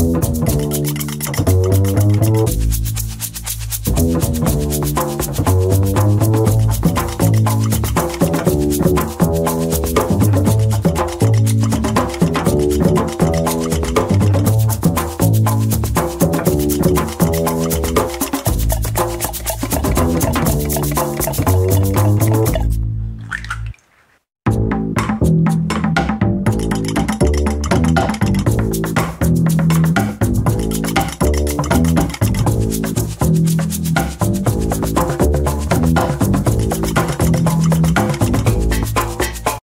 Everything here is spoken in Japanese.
you